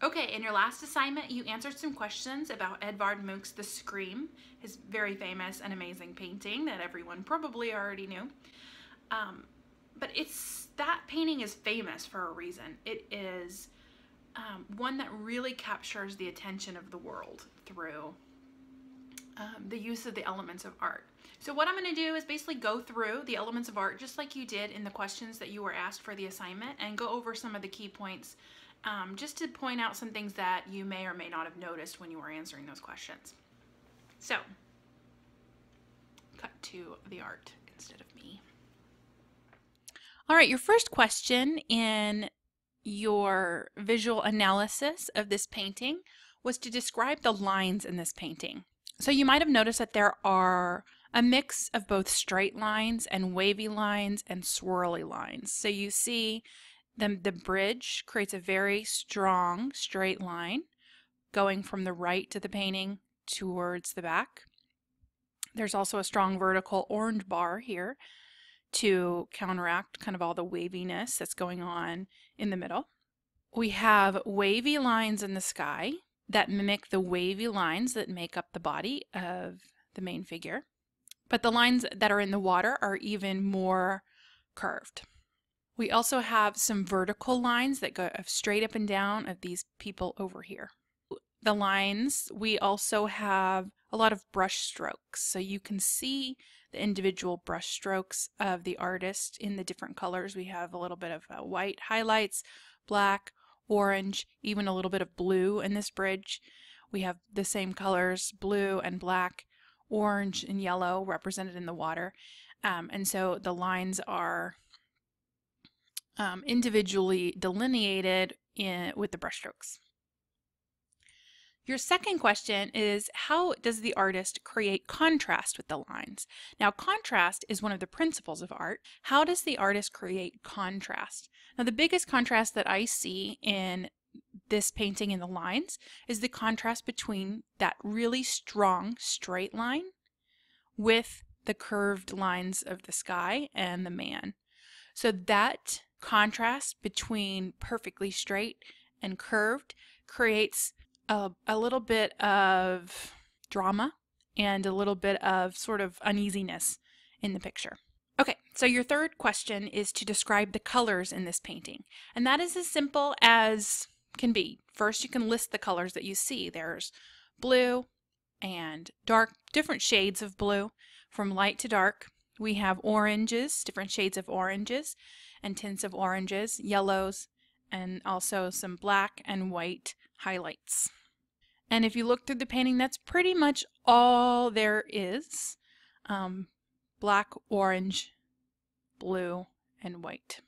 Okay, in your last assignment, you answered some questions about Edvard Munch's The Scream, his very famous and amazing painting that everyone probably already knew. Um, but it's that painting is famous for a reason. It is um, one that really captures the attention of the world through um, the use of the elements of art. So what I'm going to do is basically go through the elements of art just like you did in the questions that you were asked for the assignment and go over some of the key points um, just to point out some things that you may or may not have noticed when you were answering those questions. So, cut to the art instead of me. All right, your first question in your visual analysis of this painting was to describe the lines in this painting. So you might have noticed that there are a mix of both straight lines and wavy lines and swirly lines. So you see the, the bridge creates a very strong straight line going from the right to the painting towards the back. There's also a strong vertical orange bar here to counteract kind of all the waviness that's going on in the middle. We have wavy lines in the sky that mimic the wavy lines that make up the body of the main figure. But the lines that are in the water are even more curved. We also have some vertical lines that go straight up and down of these people over here. The lines, we also have a lot of brush strokes. So you can see the individual brush strokes of the artist in the different colors. We have a little bit of uh, white highlights, black, orange, even a little bit of blue in this bridge. We have the same colors, blue and black, orange and yellow represented in the water. Um, and so the lines are um, individually delineated in, with the brushstrokes. Your second question is how does the artist create contrast with the lines? Now contrast is one of the principles of art. How does the artist create contrast? Now the biggest contrast that I see in this painting in the lines is the contrast between that really strong straight line with the curved lines of the sky and the man. So that contrast between perfectly straight and curved creates a, a little bit of drama and a little bit of sort of uneasiness in the picture. Okay, so your third question is to describe the colors in this painting. And that is as simple as can be. First, you can list the colors that you see. There's blue and dark, different shades of blue from light to dark. We have oranges, different shades of oranges and tints of oranges, yellows, and also some black and white highlights. And if you look through the painting, that's pretty much all there is. Um, black, orange, blue, and white.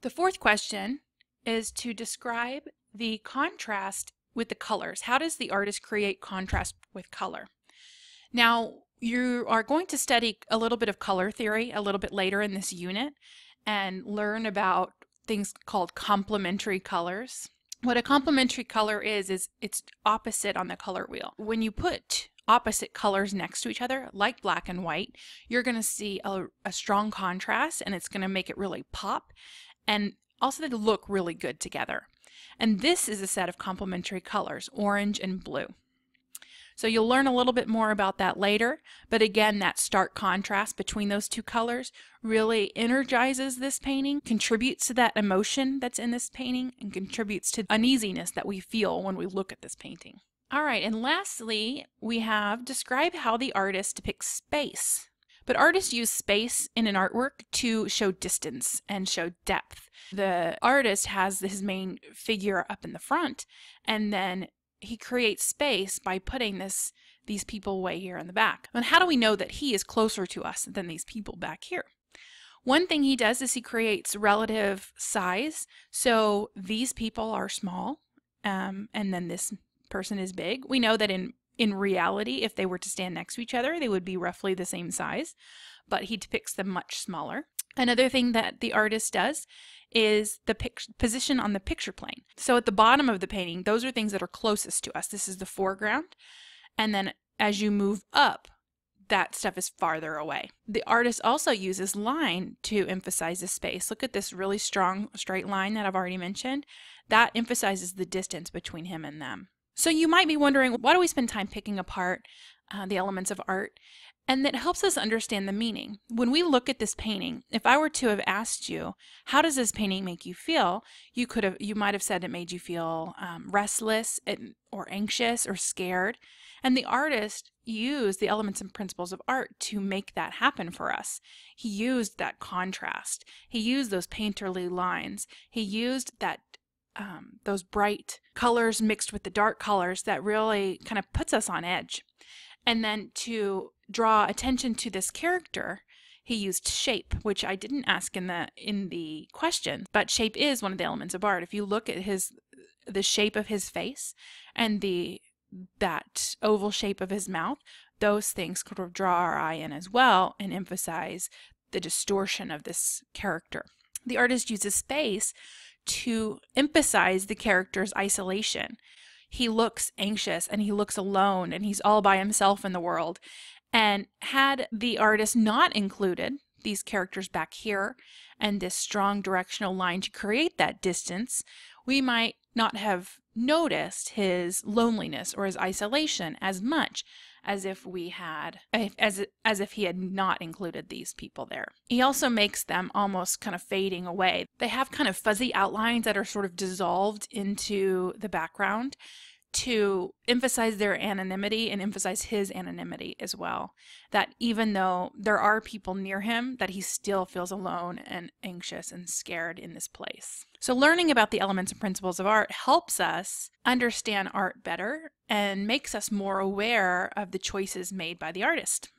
The fourth question is to describe the contrast with the colors. How does the artist create contrast with color? Now, you are going to study a little bit of color theory a little bit later in this unit and learn about things called complementary colors. What a complementary color is, is it's opposite on the color wheel. When you put opposite colors next to each other, like black and white, you're going to see a, a, strong contrast and it's going to make it really pop and also they look really good together. And this is a set of complementary colors, orange and blue. So you'll learn a little bit more about that later, but again, that stark contrast between those two colors really energizes this painting, contributes to that emotion that's in this painting, and contributes to uneasiness that we feel when we look at this painting. All right, and lastly, we have describe how the artist depicts space. But artists use space in an artwork to show distance and show depth. The artist has his main figure up in the front, and then he creates space by putting this these people way here in the back. And how do we know that he is closer to us than these people back here? One thing he does is he creates relative size. So these people are small, um, and then this person is big. We know that in in reality, if they were to stand next to each other, they would be roughly the same size, but he depicts them much smaller. Another thing that the artist does is the position on the picture plane. So at the bottom of the painting, those are things that are closest to us. This is the foreground. And then as you move up, that stuff is farther away. The artist also uses line to emphasize the space. Look at this really strong straight line that I've already mentioned. that emphasizes the distance between him and them. So you might be wondering, why do we spend time picking apart uh, the elements of art? And that helps us understand the meaning. When we look at this painting, if I were to have asked you, how does this painting make you feel? You could have, you might have said it made you feel um, restless or anxious or scared. And the artist used the elements and principles of art to make that happen for us. He used that contrast. He used those painterly lines. He used that um, those bright colors mixed with the dark colors that really kind of puts us on edge. And then to draw attention to this character, he used shape, which I didn't ask in the in the question, but shape is one of the elements of art. If you look at his the shape of his face and the that oval shape of his mouth, those things of draw our eye in as well and emphasize the distortion of this character. The artist uses space to emphasize the character's isolation. He looks anxious and he looks alone and he's all by himself in the world. And had the artist not included these characters back here and this strong directional line to create that distance, we might not have noticed his loneliness or his isolation as much as if we had as as if he had not included these people there. He also makes them almost kind of fading away. They have kind of fuzzy outlines that are sort of dissolved into the background to emphasize their anonymity and emphasize his anonymity as well. That even though there are people near him, that he still feels alone and anxious and scared in this place. So learning about the elements and principles of art helps us understand art better and makes us more aware of the choices made by the artist.